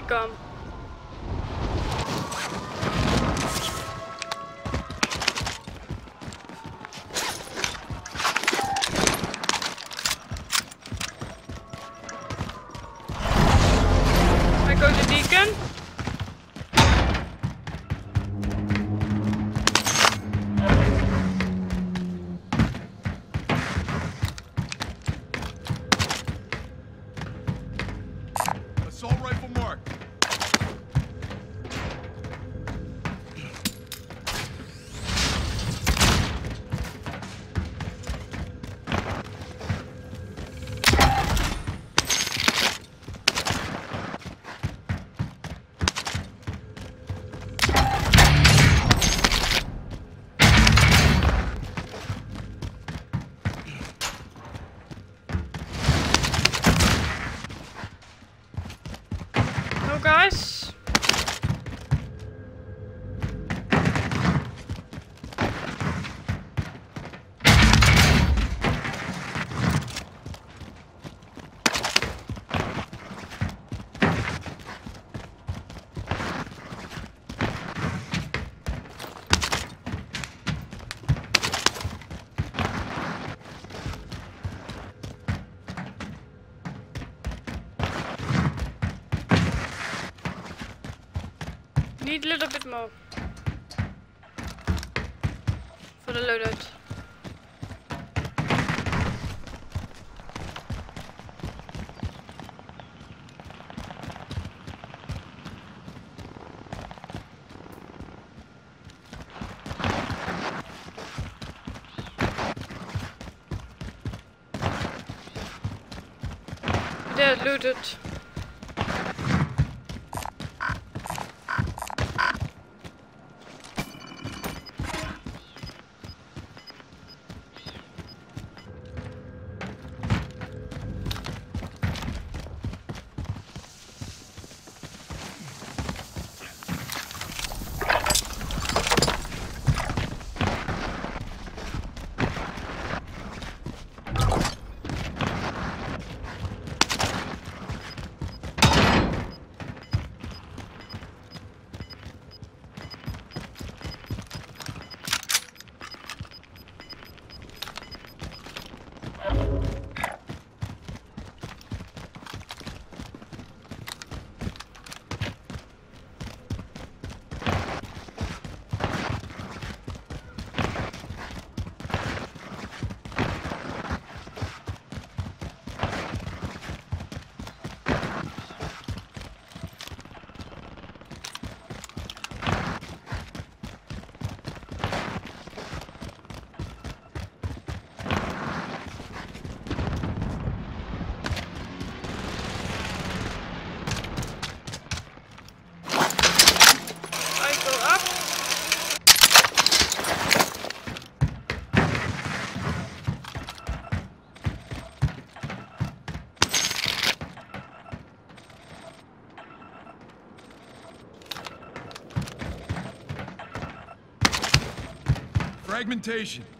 guys, Need a little bit more. For the loadout. They're looted. Fragmentation.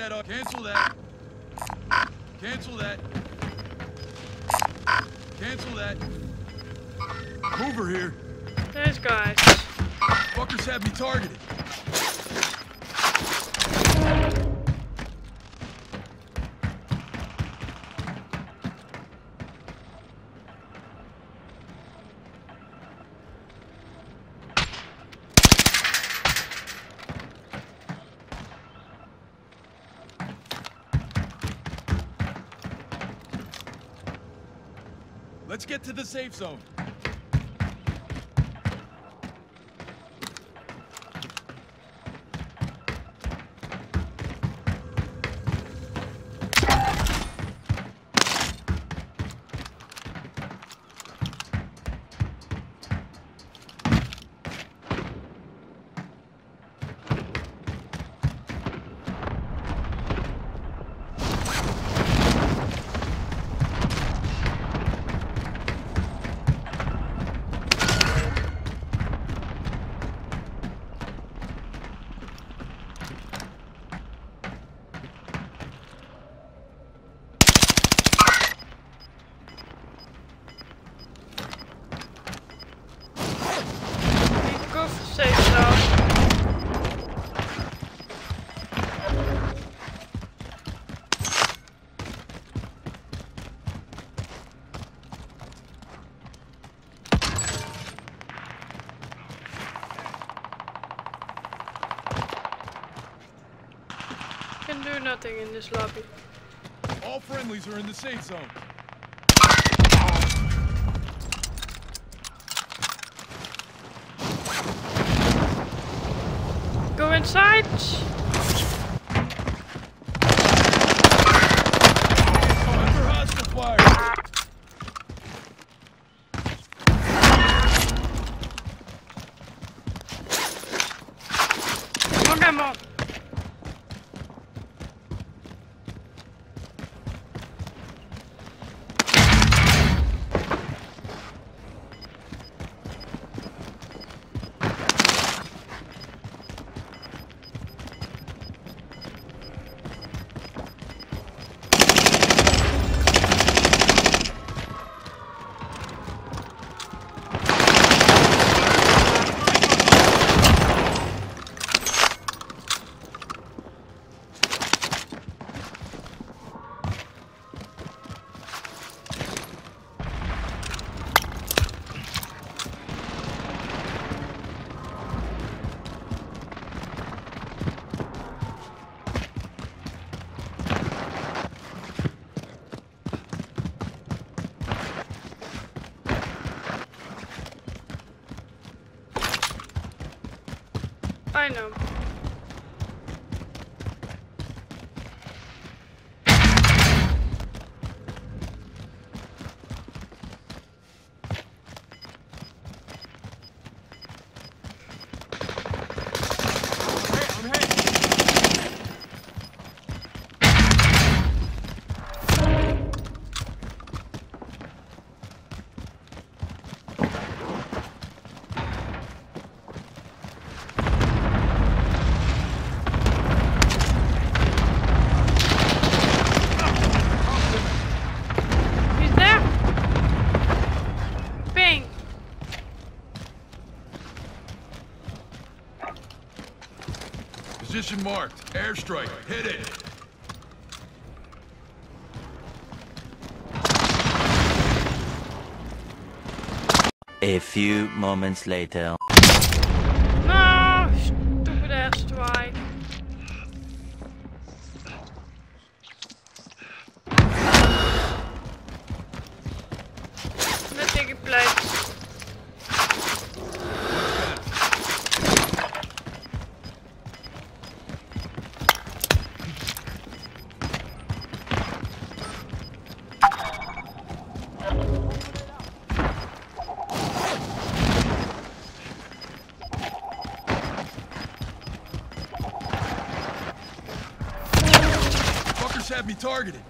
That up. Cancel that. Cancel that. Cancel that. Mover here. There's guys. Fuckers have me targeted. Let's get to the safe zone. Do nothing in this lobby. All friendlies are in the safe zone. Go inside. Eine. Position marked. Airstrike. Hit it. A few moments later. Have me targeted.